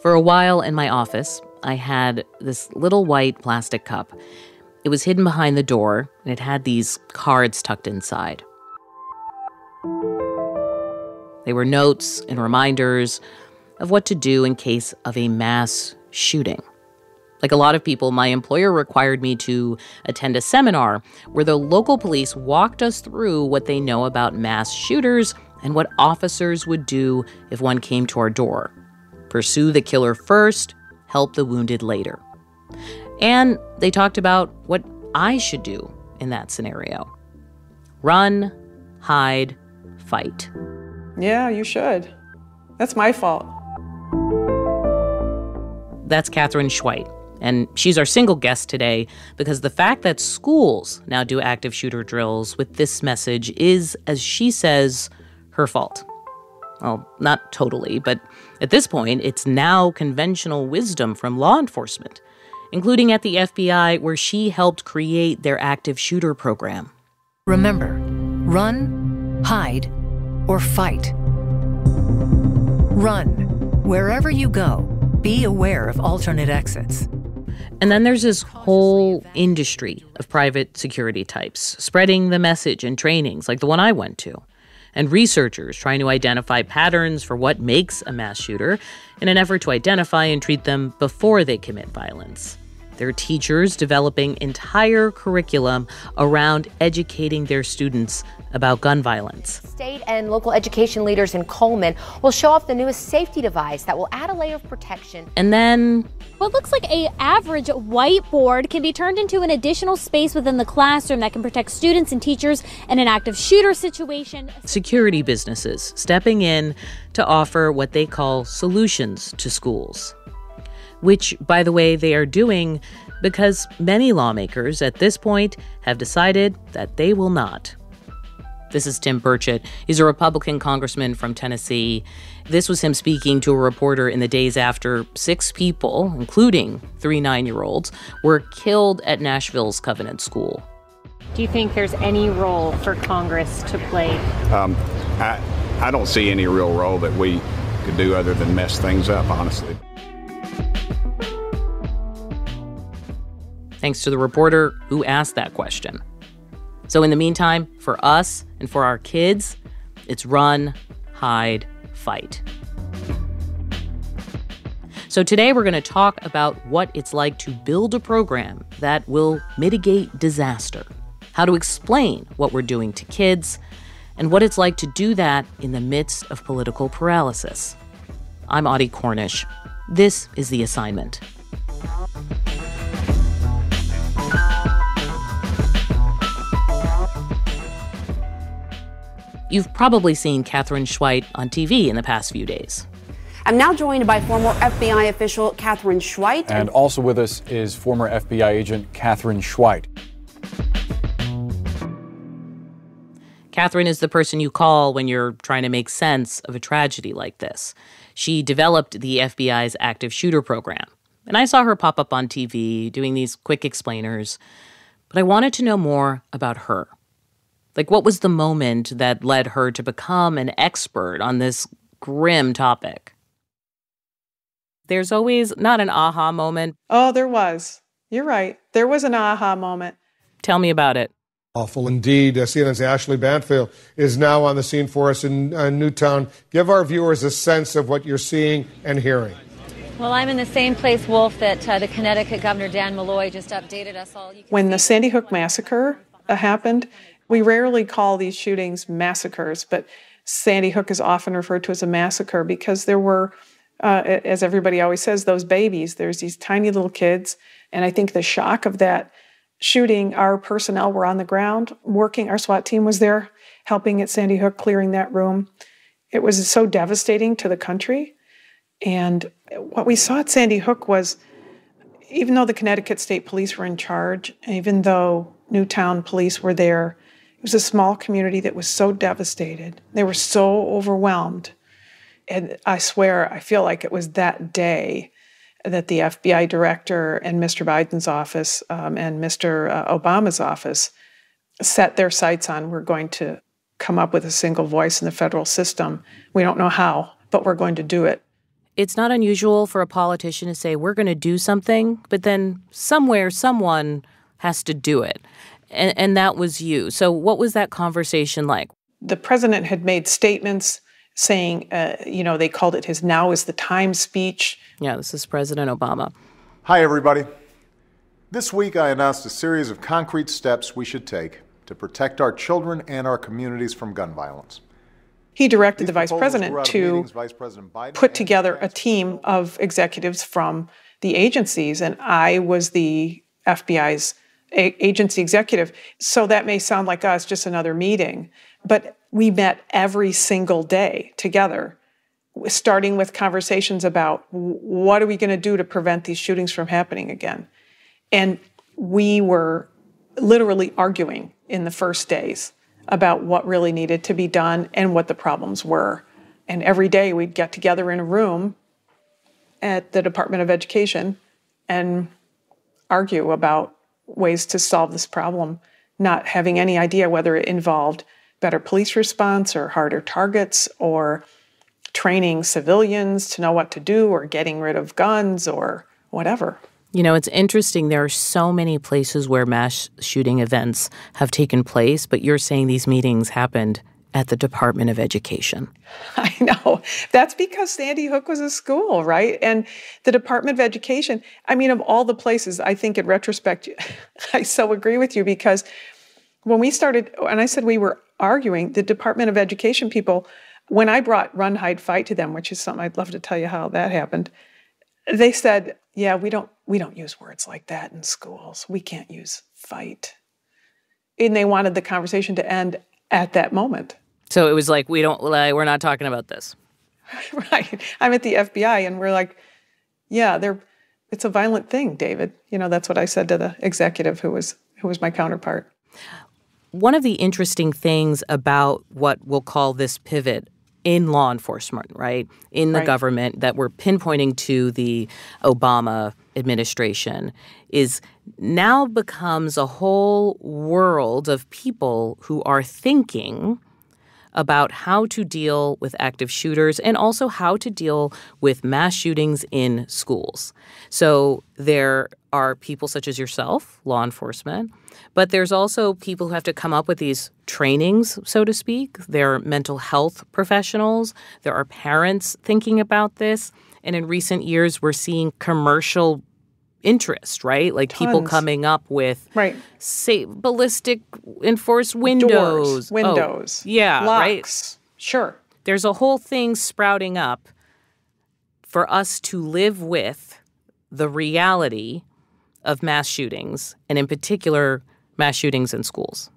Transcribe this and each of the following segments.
For a while in my office, I had this little white plastic cup. It was hidden behind the door, and it had these cards tucked inside. They were notes and reminders of what to do in case of a mass shooting. Like a lot of people, my employer required me to attend a seminar where the local police walked us through what they know about mass shooters and what officers would do if one came to our door. Pursue the killer first, help the wounded later. And they talked about what I should do in that scenario run, hide, fight. Yeah, you should. That's my fault. That's Katherine Schweit. And she's our single guest today because the fact that schools now do active shooter drills with this message is, as she says, her fault. Well, not totally, but at this point, it's now conventional wisdom from law enforcement, including at the FBI, where she helped create their active shooter program. Remember run, hide, or fight. Run. Wherever you go, be aware of alternate exits. And then there's this whole industry of private security types spreading the message in trainings like the one I went to, and researchers trying to identify patterns for what makes a mass shooter in an effort to identify and treat them before they commit violence. There are teachers developing entire curriculum around educating their students about gun violence. State and local education leaders in Coleman will show off the newest safety device that will add a layer of protection. And then what looks like a average whiteboard can be turned into an additional space within the classroom that can protect students and teachers in an active shooter situation. Security businesses stepping in to offer what they call solutions to schools which, by the way, they are doing because many lawmakers at this point have decided that they will not. This is Tim Burchett. He's a Republican congressman from Tennessee. This was him speaking to a reporter in the days after six people, including three nine year olds, were killed at Nashville's Covenant School. Do you think there's any role for Congress to play? Um, I, I don't see any real role that we could do other than mess things up, honestly. Thanks to the reporter who asked that question. So, in the meantime, for us and for our kids, it's run, hide, fight. So, today we're going to talk about what it's like to build a program that will mitigate disaster, how to explain what we're doing to kids, and what it's like to do that in the midst of political paralysis. I'm Audie Cornish. This is The Assignment. You've probably seen Katherine Schweit on TV in the past few days. I'm now joined by former FBI official Katherine Schweit. And also with us is former FBI agent Katherine Schweit. Katherine is the person you call when you're trying to make sense of a tragedy like this. She developed the FBI's active shooter program. And I saw her pop up on TV doing these quick explainers. But I wanted to know more about her. Like, what was the moment that led her to become an expert on this grim topic? There's always not an aha moment. Oh, there was. You're right. There was an aha moment. Tell me about it. Awful indeed. Uh, CNN's Ashley Banfield is now on the scene for us in uh, Newtown. Give our viewers a sense of what you're seeing and hearing. Well, I'm in the same place, Wolf, that uh, the Connecticut Governor Dan Malloy just updated us all. When the Sandy Hook massacre uh, happened, we rarely call these shootings massacres, but Sandy Hook is often referred to as a massacre because there were, uh, as everybody always says, those babies. There's these tiny little kids. And I think the shock of that shooting, our personnel were on the ground working, our SWAT team was there helping at Sandy Hook, clearing that room. It was so devastating to the country. And what we saw at Sandy Hook was even though the Connecticut State Police were in charge, even though Newtown police were there, it was a small community that was so devastated. They were so overwhelmed. And I swear, I feel like it was that day that the FBI director and Mr. Biden's office um, and Mr. Uh, Obama's office set their sights on we're going to come up with a single voice in the federal system. We don't know how, but we're going to do it. it's not unusual for a politician to say, we're going to do something, but then somewhere, someone has to do it. And, and that was you. So, what was that conversation like? The president had made statements saying, uh, you know, they called it his now is the time speech. Yeah, this is President Obama. Hi, everybody. This week, I announced a series of concrete steps we should take to protect our children and our communities from gun violence. He directed the vice president to vice president put together a team of executives from the agencies, and I was the FBI's agency executive. So that may sound like us, just another meeting, but we met every single day together, starting with conversations about what are we going to do to prevent these shootings from happening again and we were literally arguing in the first days about what really needed to be done and what the problems were. And every day we'd get together in a room at the Department of Education and argue about ways to solve this problem, not having any idea whether it involved better police response or harder targets or training civilians to know what to do or getting rid of guns or whatever. You know, it's interesting. There are so many places where mass shooting events have taken place, but you're saying these meetings happened at the Department of Education. I know. That's because Sandy Hook was a school, right? And the Department of Education, I mean, of all the places, I think in retrospect, I so agree with you because when we started, and I said we were arguing, the Department of Education people, when I brought Run, Hide, Fight to them, which is something I'd love to tell you how that happened, they said, yeah, we don't we don't use words like that in schools. We can't use fight. And they wanted the conversation to end at that moment. So it was like we don't like, we're not talking about this. right. I'm at the FBI and we're like, yeah, they're it's a violent thing, David. You know, that's what I said to the executive who was who was my counterpart. One of the interesting things about what we'll call this pivot in law enforcement, right? In the right. government that we're pinpointing to the Obama administration is now becomes a whole world of people who are thinking about how to deal with active shooters and also how to deal with mass shootings in schools. So there are people such as yourself, law enforcement, but there's also people who have to come up with these trainings, so to speak. There are mental health professionals, there are parents thinking about this. And in recent years, we're seeing commercial interest, right? Like Tons. people coming up with right. say ballistic enforced windows. Doors, windows. Oh, yeah, locks. right. Sure. There's a whole thing sprouting up for us to live with the reality of mass shootings and in particular mass shootings in schools.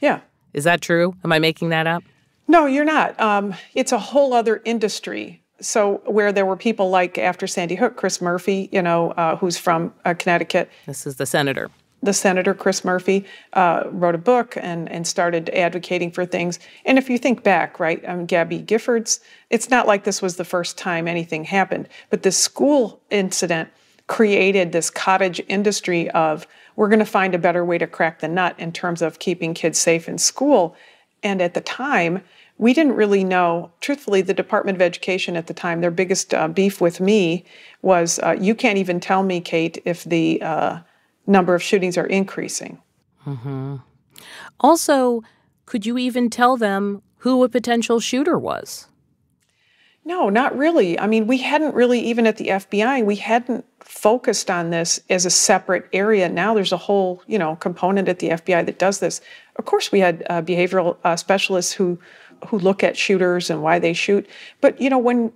Yeah. Is that true? Am I making that up? No, you're not. Um, it's a whole other industry so where there were people like after Sandy Hook, Chris Murphy, you know, uh, who's from uh, Connecticut. This is the senator. The senator Chris Murphy uh, wrote a book and and started advocating for things. And if you think back, right, um, Gabby Giffords, it's not like this was the first time anything happened, but this school incident created this cottage industry of we're going to find a better way to crack the nut in terms of keeping kids safe in school. And at the time, we didn't really know. Truthfully, the Department of Education at the time, their biggest uh, beef with me was uh, you can't even tell me, Kate, if the uh, number of shootings are increasing. Mm-hmm. Also, could you even tell them who a potential shooter was? No, not really. I mean, we hadn't really, even at the FBI, we hadn't focused on this as a separate area. Now there's a whole, you know, component at the FBI that does this. Of course, we had uh, behavioral uh, specialists who who look at shooters and why they shoot. But you know, when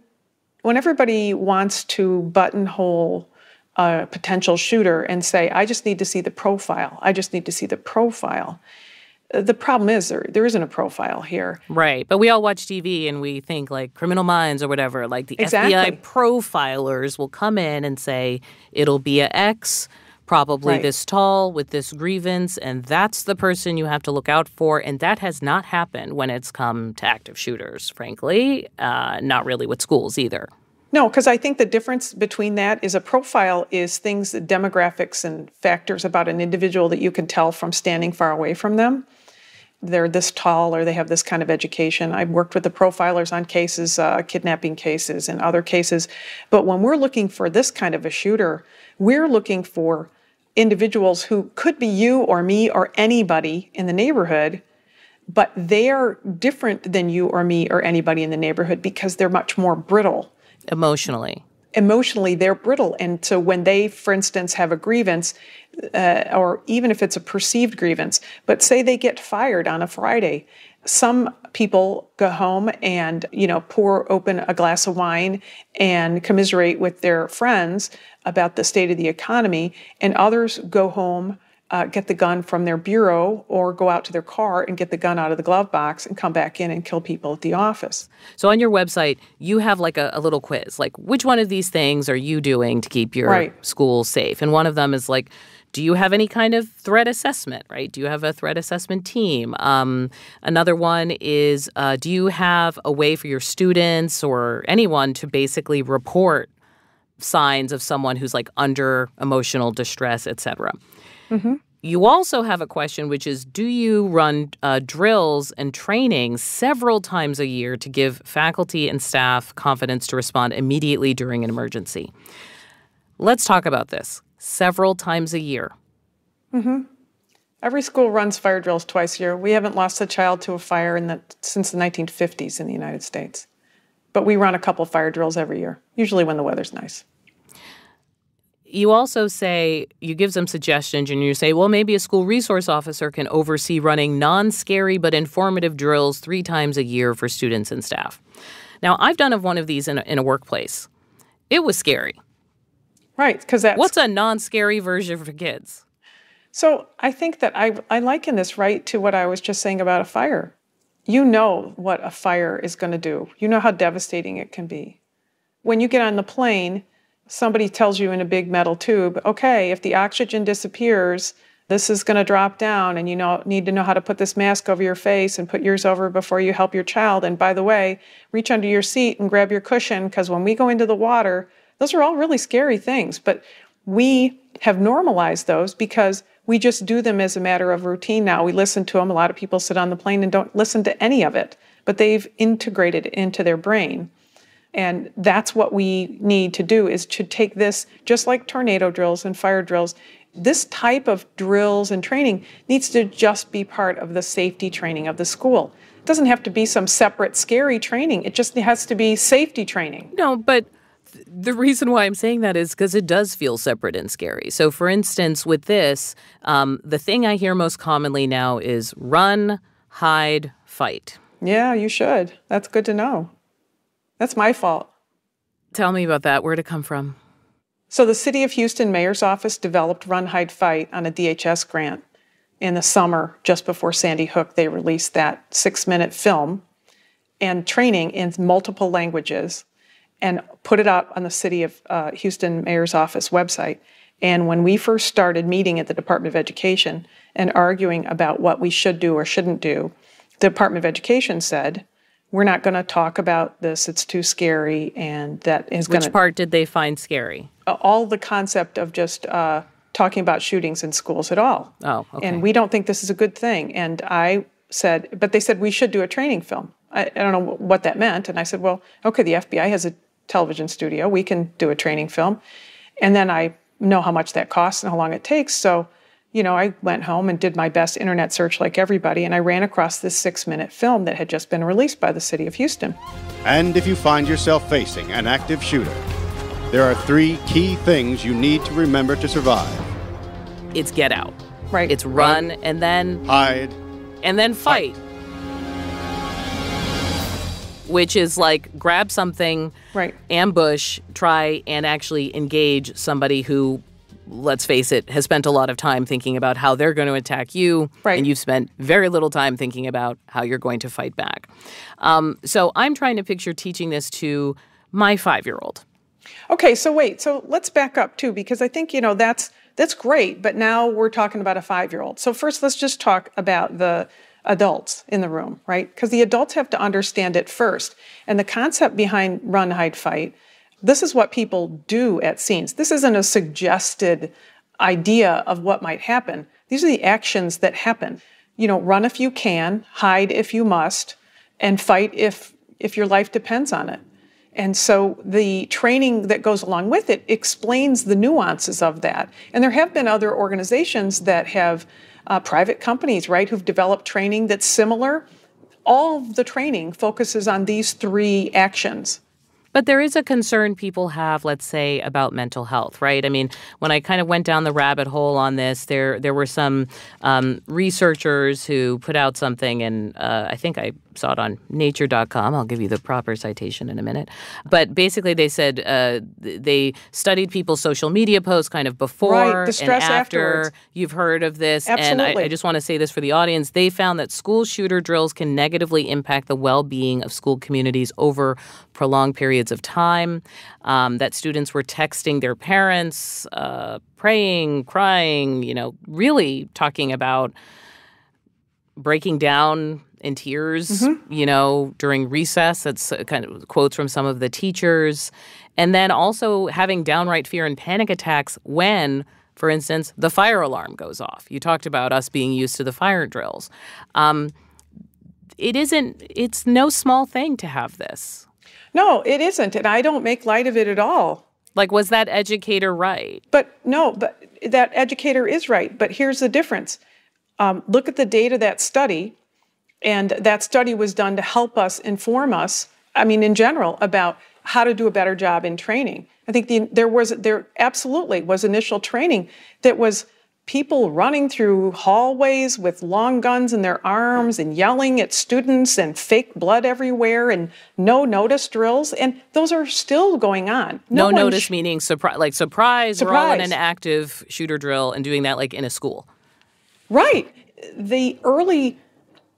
when everybody wants to buttonhole a potential shooter and say, "I just need to see the profile. I just need to see the profile." The problem is there there isn't a profile here. Right. But we all watch TV and we think like criminal minds or whatever. Like the exactly. FBI profilers will come in and say it'll be a X probably right. this tall with this grievance, and that's the person you have to look out for. And that has not happened when it's come to active shooters, frankly, uh, not really with schools either. No, because I think the difference between that is a profile is things, demographics and factors about an individual that you can tell from standing far away from them. they're this tall or they have this kind of education. I've worked with the profilers on cases, uh, kidnapping cases, and other cases. But when we're looking for this kind of a shooter, we're looking for individuals who could be you or me or anybody in the neighborhood, but they're different than you or me or anybody in the neighborhood because they're much more brittle. Emotionally. Emotionally, they're brittle. And so when they, for instance, have a grievance, uh, or even if it's a perceived grievance, but say they get fired on a Friday, some people go home and you know pour open a glass of wine and commiserate with their friends about the state of the economy and others go home uh, get the gun from their bureau or go out to their car and get the gun out of the glove box and come back in and kill people at the office. So on your website, you have like a, a little quiz, like which one of these things are you doing to keep your right. school safe? And one of them is like, do you have any kind of threat assessment, right? Do you have a threat assessment team? Um, another one is, uh, do you have a way for your students or anyone to basically report signs of someone who's like under emotional distress, et cetera? Mm-hmm. You also have a question, which is Do you run uh, drills and training several times a year to give faculty and staff confidence to respond immediately during an emergency? Let's talk about this. Several times a year. Mm-hmm. Every school runs fire drills twice a year. We haven't lost a child to a fire in the, since the 1950s in the United States. But we run a couple fire drills every year, usually when the weather's nice. You also say you give some suggestions and you say well maybe a school resource officer can oversee running non-scary but informative drills three times a year for students and staff. Now i've done of one of these in a, in a workplace. It was scary. Right because that's what's a non-scary version for kids? So i think that i, I liken this right to what i was just saying about a fire. You know what a fire is going to do. You know how devastating it can be when you get on the plane somebody tells you in a big metal tube, okay, if the oxygen disappears, this is going to drop down and you know need to know how to put this mask over your face and put yours over before you help your child. And by the way reach under your seat and grab your cushion because when we go into the water those are all really scary things. But we have normalized those because we just do them as a matter of routine now. We listen to them a lot of people sit on the plane and don't listen to any of it but they've integrated it into their brain and that's what we need to do is to take this, just like tornado drills and fire drills, this type of drills and training needs to just be part of the safety training of the school. It doesn't have to be some separate scary training. It just has to be safety training. No, but the reason why I'm saying that is because it does feel separate and scary. So, for instance, with this, um, the thing I hear most commonly now is run, hide, fight. Yeah, you should. That's good to know. That's my fault. Tell me about that. Where'd it come from? So, the City of Houston Mayor's Office developed Run, Hide, Fight on a DHS grant in the summer just before Sandy Hook. They released that six minute film and training in multiple languages and put it up on the City of uh, Houston Mayor's Office website. And when we first started meeting at the Department of Education and arguing about what we should do or shouldn't do, the Department of Education said, we're not going to talk about this. It's too scary, and that is going to. Which part did they find scary? All the concept of just uh, talking about shootings in schools at all. Oh, okay. And we don't think this is a good thing. And I said, but they said we should do a training film. I, I don't know what that meant. And I said, well, okay, the FBI has a television studio. We can do a training film. And then I know how much that costs and how long it takes. So you know, I went home and did my best internet search like everybody, and I ran across this six minute film that had just been released by the city of Houston. And if you find yourself facing an active shooter, there are three key things you need to remember to survive it's get out. Right. It's run, run and then hide and then fight. fight. Which is like grab something, right. ambush, try and actually engage somebody who let's face it, has spent a lot of time thinking about how they're going to attack you. Right. And you've spent very little time thinking about how you're going to fight back. Um, so I'm trying to picture teaching this to my five year old. Okay, so wait, so let's back up too, because I think, you know, that's that's great, but now we're talking about a five year old. So first let's just talk about the adults in the room, right? Because the adults have to understand it first. And the concept behind run, hide, fight this is what people do at scenes. This isn't a suggested idea of what might happen. These are the actions that happen. you know, run if you can, hide if you must, and fight if if your life depends on it. And so the training that goes along with it explains the nuances of that. And there have been other organizations that have uh, private companies, right, who've developed training that's similar. All the training focuses on these three actions. But there is a concern people have, let's say, about mental health, right? I mean, when I kind of went down the rabbit hole on this, there there were some um, researchers who put out something, and uh, I think I saw it on nature.com. I'll give you the proper citation in a minute. But basically, they said uh, they studied people's social media posts kind of before right, and after afterwards. you've heard of this. Absolutely. And I, I just want to say this for the audience. They found that school shooter drills can negatively impact the well being of school communities over prolonged periods of time, um, that students were texting their parents, uh, praying, crying, you know, really talking about breaking down in tears, Mm-hmm. you know, during recess. That's uh, kind of quotes from some of the teachers. And then also having downright fear and panic attacks when, for instance, the fire alarm goes off. You talked about us being used to the fire drills. Um, it isn't, it's no small thing to have this. No, it isn't. And I don't make light of it at all. Like, was that educator right? But no, but that educator is right. But here's the difference um, look at the date of that study. And that study was done to help us inform us, I mean, in general, about how to do a better job in training. I think the, there was, there absolutely was initial training that was people running through hallways with long guns in their arms and yelling at students and fake blood everywhere and no notice drills. And those are still going on. No, one notice sh- meaning surprise, like surprise, We're all in Surprise. an active shooter drill and doing that like in a school. Right. The early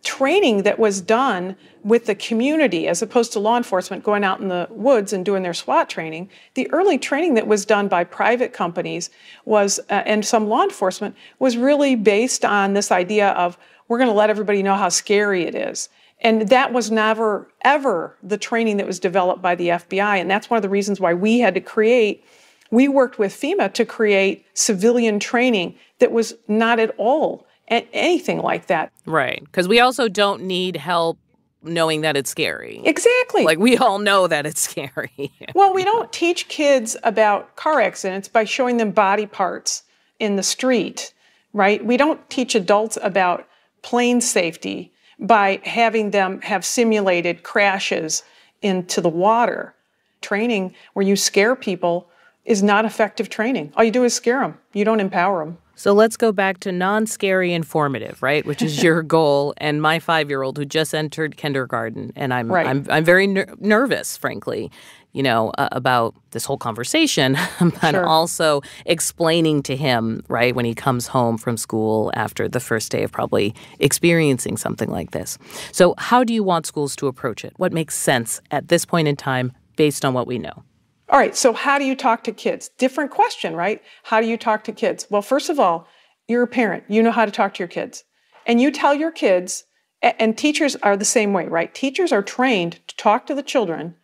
training that was done with the community as opposed to law enforcement going out in the woods and doing their SWAT training, the early training that was done by private companies was uh, and some law enforcement was really based on this idea of we're going to let everybody know how scary it is. And that was never ever the training that was developed by the FBI and that's one of the reasons why we had to create we worked with FEMA to create civilian training that was not at all anything like that. Right. Because we also don't need help knowing that it's scary. Exactly. Like we all know that it's scary. well, we don't teach kids about car accidents by showing them body parts in the street, right? We don't teach adults about plane safety by having them have simulated crashes into the water. Training where you scare people is not effective training. All you do is scare them, you don't empower them. So let's go back to non scary informative, right? Which is your goal. And my five year old who just entered kindergarten, and I'm Right. I'm I'm very ner- nervous, frankly, you know, uh, about this whole conversation, but Sure. also explaining to him, right, when he comes home from school after the first day of probably experiencing something like this. So, how do you want schools to approach it? What makes sense at this point in time based on what we know? All right, so how do you talk to kids? Different question, right? How do you talk to kids? Well, first of all, you're a parent, you know how to talk to your kids. And you tell your kids, and teachers are the same way, right? Teachers are trained to talk to the children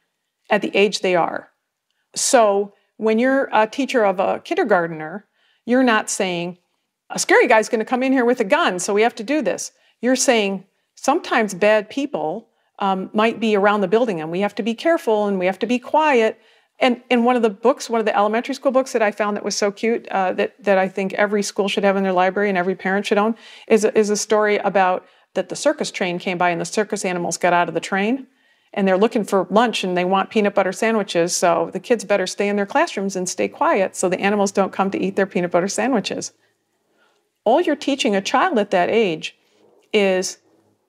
at the age they are. So when you're a teacher of a kindergartner, you're not saying, a scary guy's going to come in here with a gun, so we have to do this. You're saying, sometimes bad people um, might be around the building and we have to be careful and we have to be quiet. And in one of the books, one of the elementary school books that I found that was so cute uh, that that I think every school should have in their library and every parent should own is is a story about that the circus train came by and the circus animals got out of the train and they're looking for lunch and they want peanut butter sandwiches. So the kids better stay in their classrooms and stay quiet so the animals don't come to eat their peanut butter sandwiches. All you're teaching a child at that age is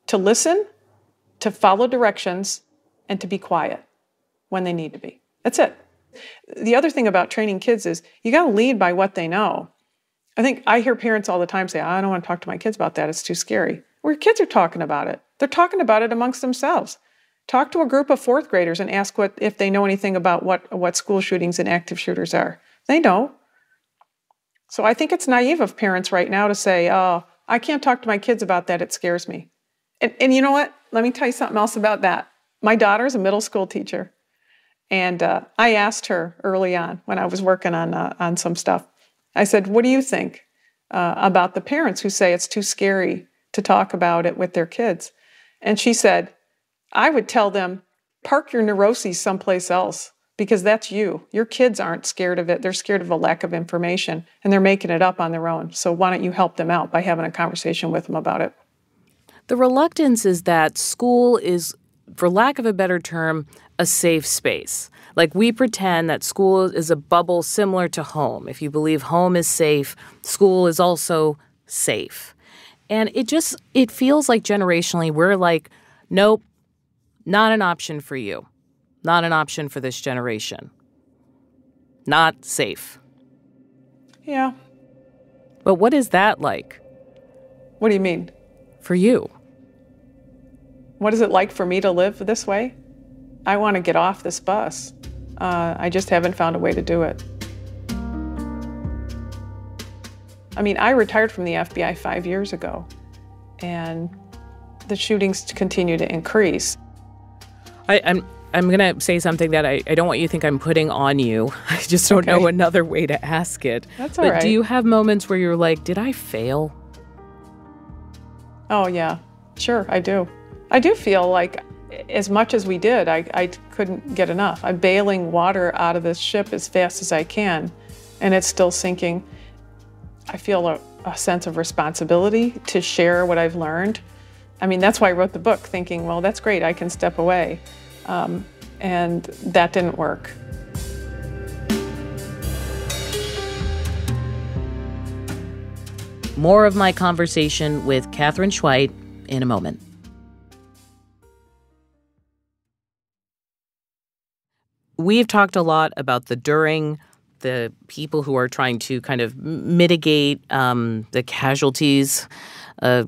to listen, to follow directions, and to be quiet when they need to be. That's it. The other thing about training kids is you got to lead by what they know. I think I hear parents all the time say, I don't want to talk to my kids about that. It's too scary. Well, kids are talking about it. They're talking about it amongst themselves. Talk to a group of fourth graders and ask what if they know anything about what, what school shootings and active shooters are. They know. So I think it's naive of parents right now to say, oh, I can't talk to my kids about that. It scares me. And, and you know what? Let me tell you something else about that. My daughter's a middle school teacher. And uh, I asked her early on when I was working on, uh, on some stuff, I said, What do you think uh, about the parents who say it's too scary to talk about it with their kids. And she said, I would tell them, park your neuroses someplace else because that's you. Your kids aren't scared of it. They're scared of a lack of information and they're making it up on their own. So why don't you help them out by having a conversation with them about it? The reluctance is that school is, for lack of a better term, a safe space. Like we pretend that school is a bubble similar to home. If you believe home is safe, school is also safe. And it just it feels like generationally we're like nope, not an option for you. Not an option for this generation. Not safe. Yeah. But what is that like? What do you mean? For you. What is it like for me to live this way? I want to get off this bus. Uh, I just haven't found a way to do it. I mean, I retired from the FBI five years ago, and the shootings continue to increase. I, am I'm, I'm going to say something that I, I don't want you to think I'm putting on you. I just don't okay. know another way to ask it. That's all but right. do you have moments where you're like, did I fail? Oh, yeah. Sure, I do. I do feel like as much as we did, I, I couldn't get enough. I'm bailing water out of this ship as fast as I can, and it's still sinking. I feel a, a sense of responsibility to share what I've learned. I mean, that's why I wrote the book, thinking, well, that's great, I can step away. Um, and that didn't work. More of my conversation with Katherine Schweit in a moment. We've talked a lot about the during, the people who are trying to kind of mitigate um, the casualties. Uh,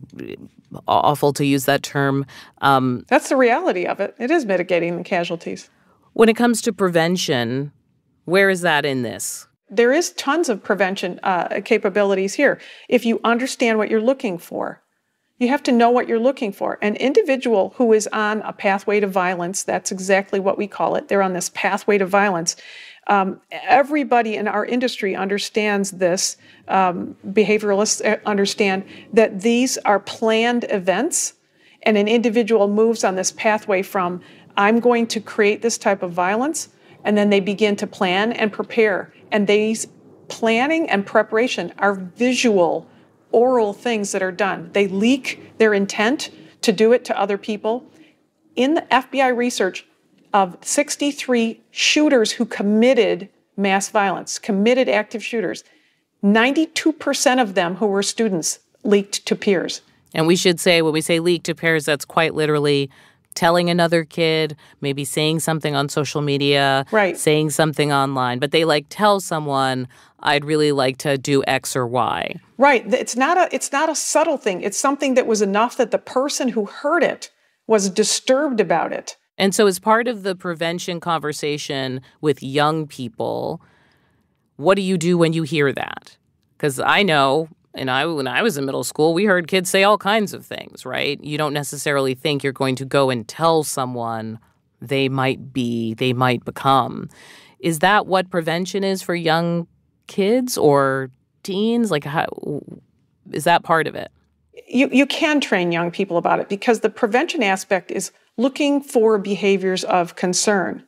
awful to use that term. Um, That's the reality of it. It is mitigating the casualties. When it comes to prevention, where is that in this? There is tons of prevention uh, capabilities here. If you understand what you're looking for, you have to know what you're looking for. An individual who is on a pathway to violence, that's exactly what we call it. They're on this pathway to violence. Um, everybody in our industry understands this. Um, behavioralists uh, understand that these are planned events, and an individual moves on this pathway from, I'm going to create this type of violence, and then they begin to plan and prepare. And these planning and preparation are visual oral things that are done. They leak their intent to do it to other people. In the FBI research of 63 shooters who committed mass violence, committed active shooters, 92% of them who were students leaked to peers. And we should say, when we say leak to peers, that's quite literally telling another kid, maybe saying something on social media, right. saying something online, but they like tell someone, I'd really like to do X or Y. Right. It's not a it's not a subtle thing. It's something that was enough that the person who heard it was disturbed about it. And so as part of the prevention conversation with young people, what do you do when you hear that? Cuz I know and I when I was in middle school, we heard kids say all kinds of things, right? You don't necessarily think you're going to go and tell someone they might be, they might become. Is that what prevention is for young kids or teens? Like, how is that part of it? You, you can train young people about it because the prevention aspect is looking for behaviors of concern.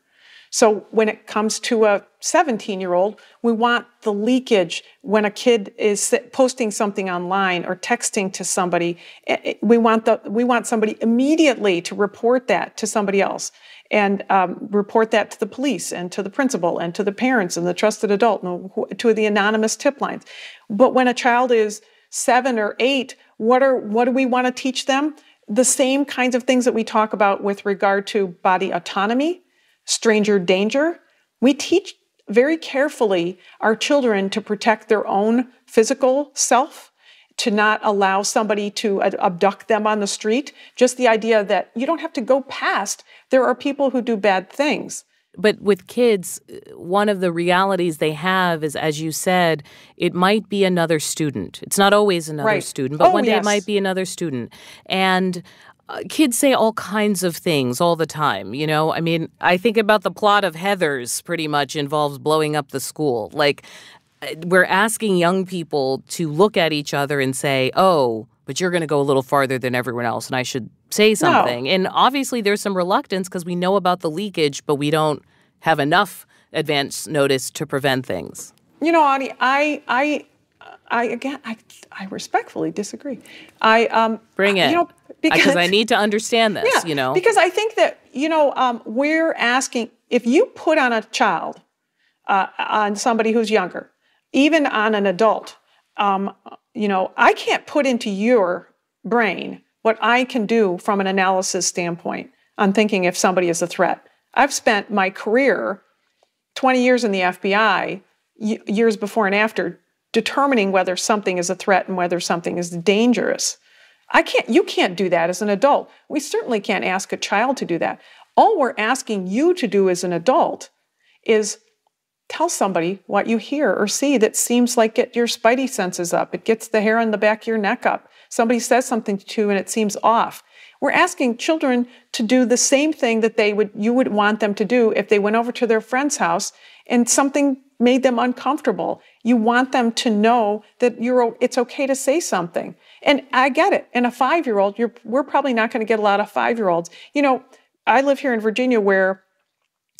So when it comes to a 17 year old, we want the leakage when a kid is posting something online or texting to somebody. Eh, eh, we want the we want somebody immediately to report that to somebody else and um, report that to the police and to the principal and to the parents and the trusted adult and to the anonymous tip lines. But when a child is seven or eight, what are what do we want to teach them? The same kinds of things that we talk about with regard to body autonomy, stranger danger. We teach very carefully our children to protect their own physical self to not allow somebody to abduct them on the street. Just the idea that you don't have to go past. There are people who do bad things. But with kids, one of the realities they have is, as you said, it might be another student. It's not always another right. student, but oh, one day yes. it might be another student. And kids say all kinds of things all the time. You know, I mean, I think about the plot of Heathers pretty much involves blowing up the school. Like, we're asking young people to look at each other and say, oh, but you're going to go a little farther than everyone else and I should say something. No. And obviously there's some reluctance because we know about the leakage, but we don't have enough advance notice to prevent things. You know, Audie, I, I, I again, I, I respectfully disagree. I um, bring it. You know, because I need to understand this. Yeah, you know, because I think that you know um, we're asking if you put on a child, uh, on somebody who's younger, even on an adult, um, you know, I can't put into your brain what I can do from an analysis standpoint on thinking if somebody is a threat. I've spent my career, 20 years in the FBI, years before and after, determining whether something is a threat and whether something is dangerous. I can't you can't do that as an adult. We certainly can't ask a child to do that. All we're asking you to do as an adult is tell somebody what you hear or see that seems like get your spidey senses up. It gets the hair on the back of your neck up. Somebody says something to you and it seems off. We're asking children to do the same thing that they would you would want them to do if they went over to their friend's house and something made them uncomfortable. You want them to know that you're it's okay to say something. And I get it. And a 5-year-old, you're we're probably not going to get a lot of 5-year-olds. You know, I live here in Virginia where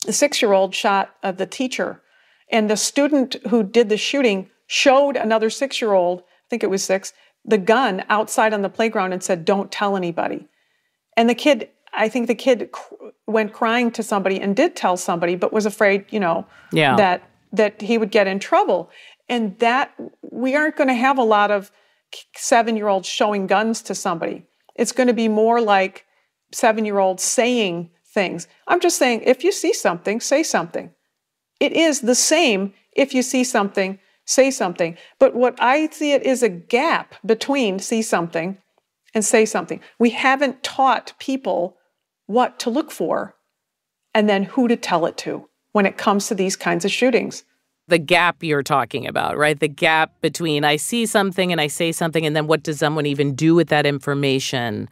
a 6-year-old shot uh, the teacher and the student who did the shooting showed another 6-year-old, I think it was 6, the gun outside on the playground and said, "Don't tell anybody." And the kid I think the kid went crying to somebody and did tell somebody, but was afraid, you know, yeah. that that he would get in trouble. And that we aren't going to have a lot of seven year olds showing guns to somebody. It's going to be more like seven year olds saying things. I'm just saying, if you see something, say something. It is the same if you see something, say something. But what I see it is a gap between see something and say something. We haven't taught people what to look for and then who to tell it to when it comes to these kinds of shootings. The gap you're talking about, right? The gap between I see something and I say something, and then what does someone even do with that information?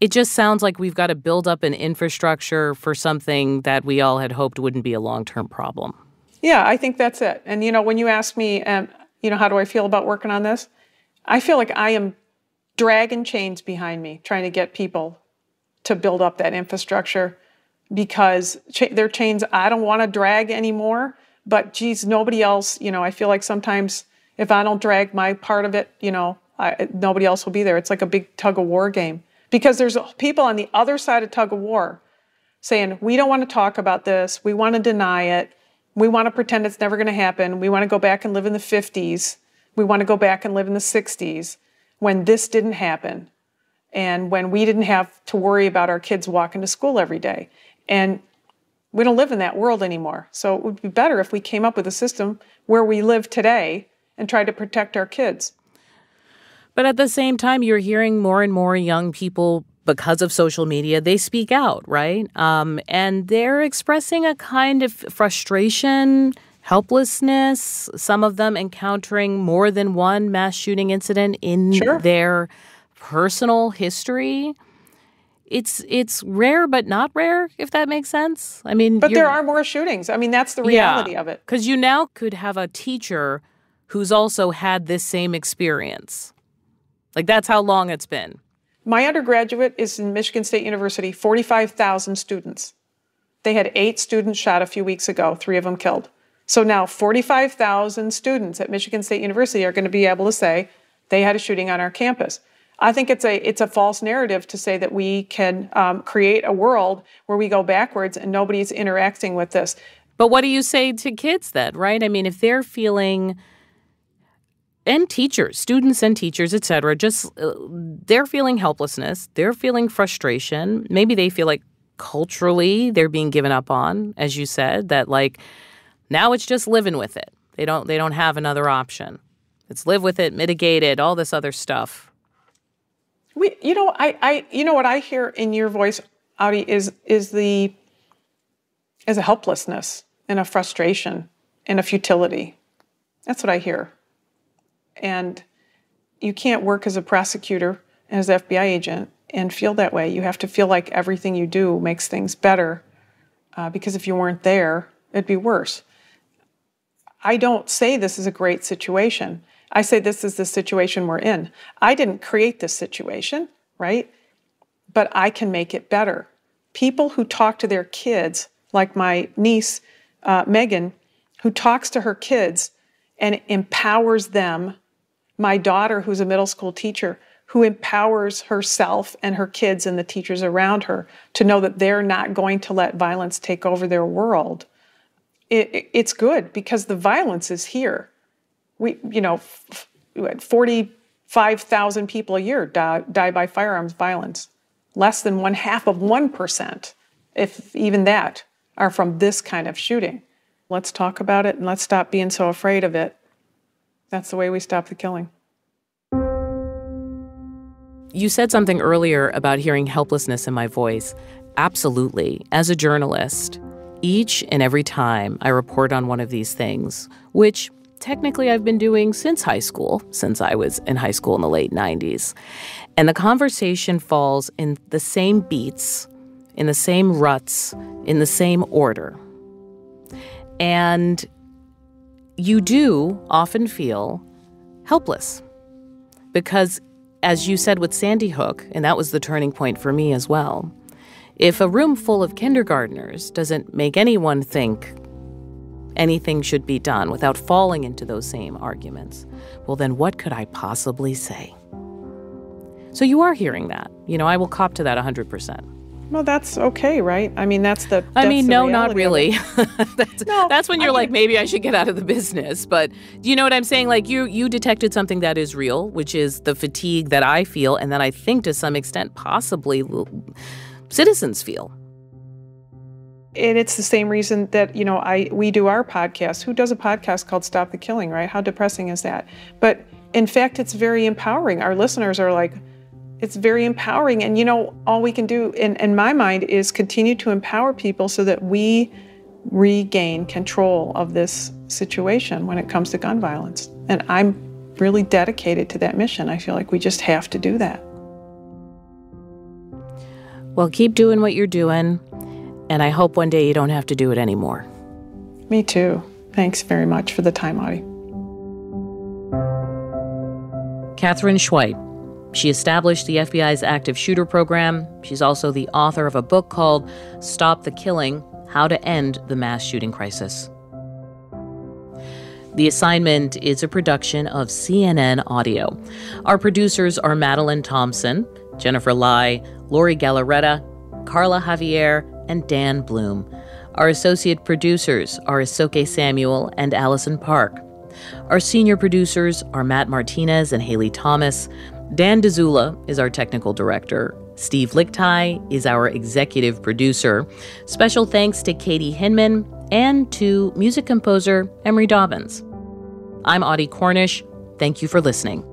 It just sounds like we've got to build up an infrastructure for something that we all had hoped wouldn't be a long term problem. Yeah, I think that's it. And, you know, when you ask me, um, you know, how do I feel about working on this? I feel like I am dragging chains behind me trying to get people to build up that infrastructure because cha- they're chains I don't want to drag anymore. But geez, nobody else, you know, I feel like sometimes if I don't drag my part of it, you know, I, nobody else will be there. It's like a big tug of war game because there's people on the other side of tug of war saying, we don't want to talk about this. We want to deny it. We want to pretend it's never going to happen. We want to go back and live in the 50s. We want to go back and live in the 60s when this didn't happen and when we didn't have to worry about our kids walking to school every day. And we don't live in that world anymore. So it would be better if we came up with a system where we live today and tried to protect our kids. But at the same time, you're hearing more and more young people because of social media, they speak out, right? Um, and they're expressing a kind of frustration, helplessness, some of them encountering more than one mass shooting incident in sure. their personal history it's it's rare but not rare if that makes sense. I mean but there are more shootings. I mean that's the reality yeah, of it. because you now could have a teacher who's also had this same experience. Like that's how long it's been. My undergraduate is in michigan state university 45000 students. They had eight students shot a few weeks ago three of them killed. So now 45000 students at michigan state university are going to be able to say they had a shooting on our campus I think it's a it's a false narrative to say that we can um, create a world where we go backwards and nobody's interacting with this. But what do you say to kids then, right? I mean, if they're feeling and teachers, students and teachers, et cetera, just uh, they're feeling helplessness, they're feeling frustration. Maybe they feel like culturally they're being given up on, as you said, that like now it's just living with it. They don't they don't have another option. It's live with it, mitigate it, all this other stuff. We, you know, I, I, you know what I hear in your voice, Audie, is is the is a helplessness and a frustration and a futility. That's what I hear. And you can't work as a prosecutor and as an FBI agent and feel that way. You have to feel like everything you do makes things better, uh, because if you weren't there, it'd be worse. I don't say this is a great situation. I say this is the situation we're in. I didn't create this situation, right? But I can make it better. People who talk to their kids, like my niece, uh, Megan, who talks to her kids and empowers them, my daughter, who's a middle school teacher, who empowers herself and her kids and the teachers around her to know that they're not going to let violence take over their world. It, it's good because the violence is here we, you know, 45,000 people a year die, die by firearms violence. Less than one half of 1%, if even that, are from this kind of shooting. Let's talk about it and let's stop being so afraid of it. That's the way we stop the killing. You said something earlier about hearing helplessness in my voice. Absolutely. As a journalist, each and every time I report on one of these things, which technically I've been doing since high school, since I was in high school in the late 90s. And the conversation falls in the same beats, in the same ruts, in the same order. And you do often feel helpless because, as you said with Sandy Hook, and that was the turning point for me as well, if a room full of kindergartners doesn't make anyone think anything should be done without falling into those same arguments, well, then what could I possibly say? So you are hearing that. You know, I will cop to that 100%. Well, that's okay, right? I mean, that's the. That's I mean, no, not really. that's, no, that's when you're I like, mean, maybe I should get out of the business. But you know what I'm saying? Like, you you detected something that is real, which is the fatigue that I feel, and that I think to some extent, possibly, citizens feel and it's the same reason that you know i we do our podcast. Who does a podcast called stop the killing right? How depressing is that? But in fact it's very empowering. Our listeners are like it's very empowering. And you know all we can do in, in my mind is continue to empower people so that we regain control of this situation when it comes to gun violence. And i'm really dedicated to that mission. I feel like we just have to do that. Well keep doing what you're doing and I hope one day you don't have to do it anymore. Me too. Thanks very much for the time, Audie. Katherine Schweit. She established the FBI's active shooter program. She's also the author of a book called Stop the Killing How to End the Mass Shooting Crisis. The assignment is a production of CNN Audio. Our producers are Madeline Thompson, Jennifer Lai, Lori Galarreta, Carla Javier, and Dan Bloom. Our associate producers are Isoke Samuel and Allison Park. Our senior producers are Matt Martinez and Haley Thomas. Dan Dzula is our technical director. Steve Lickteig is our executive producer. Special thanks to Katie Hinman and to music composer Emery Dobbins. I'm Audie Cornish. Thank you for listening.